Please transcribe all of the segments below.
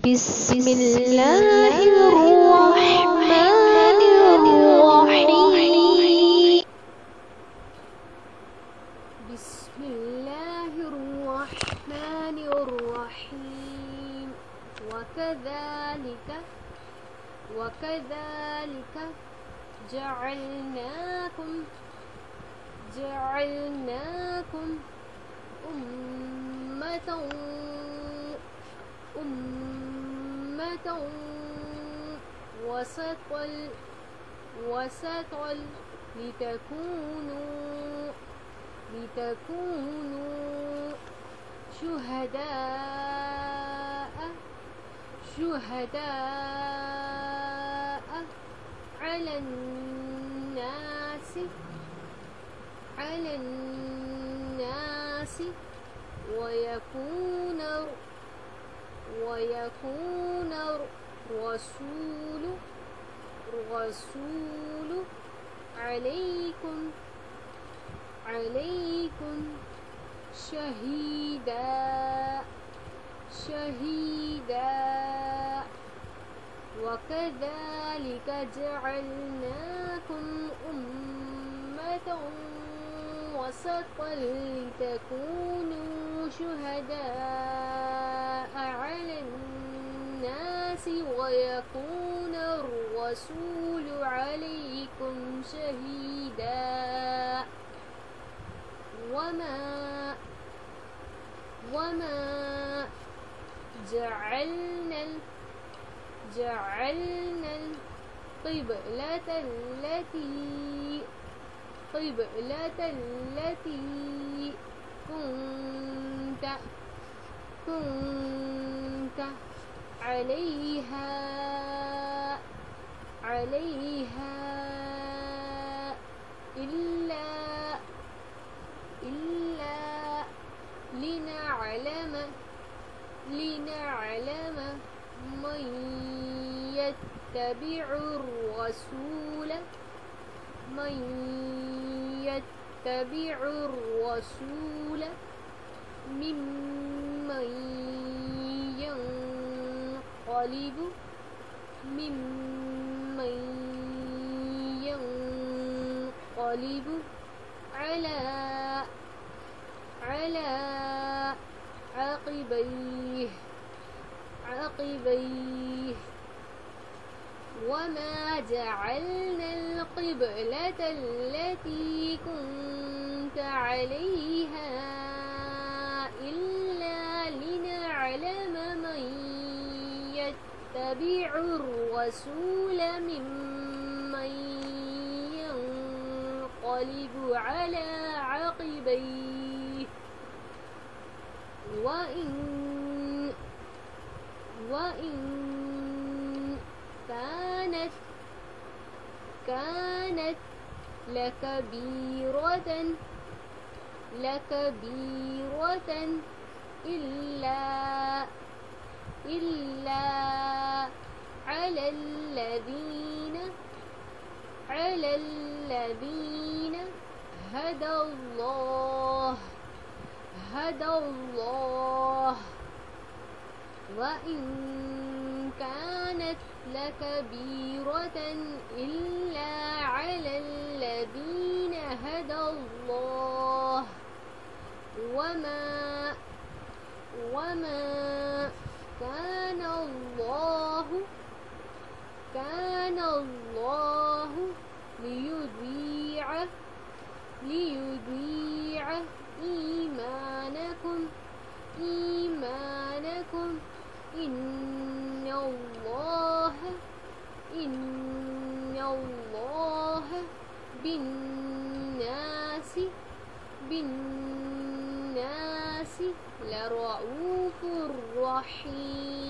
بسم الله الرحمن الرحيم بسم الله الرحمن الرحيم وكذلك وكذلك جعلناكم جعلناكم أمة أمة وسطا وسطا لتكونوا لتكونوا شهداء شهداء على الناس على الناس ويكون ويكون الرسول الرسول عليكم عليكم شهيدا شهيدا وكذلك جعلناكم أمة وسطا لتكونوا شهداء على الناس ويكون الرسول عليكم شهيدا. وما وما جعلنا جعلنا القبلة التي قبلة التي كنت كنت عليها عليها إلا إلا لنعلم لنعلم من يتبع الرسول من يتبع الرسول ممن ينقلب ممن ينقلب على على عقبيه عقبيه وما جعلنا القبلة التي كنت عليها إلا لنعلم من الرسول ممن ينقلب على عقبيه. وإن وإن كانت كانت لكبيرة لكبيرة إلا إلا على الذين على الذين هدى الله هدى الله. وإن كانت لكبيرة إلا على الذين هدى الله. وما وما كان الله كان الله ليضيع ليضيع إيمانكم. إيمانكم. إن الله إن الله بالناس بالناس لرؤوف رحيم.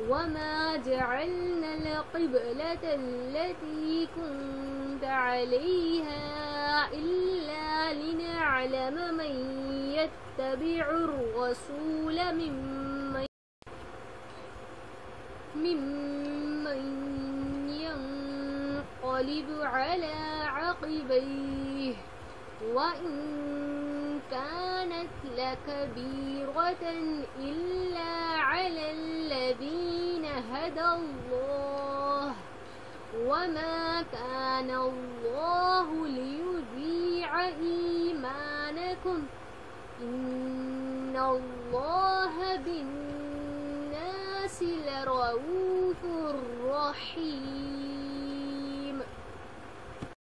وما جعلنا القبلة التي كنت عليها إلا لنعلم من يتبع الرسول ممن ممن ينقلب على عقبيه وإن كانت لكبيرة إلا على هدى الله وما كان الله ليضيع إيمانكم. إن الله بالناس لرؤوف رحيم.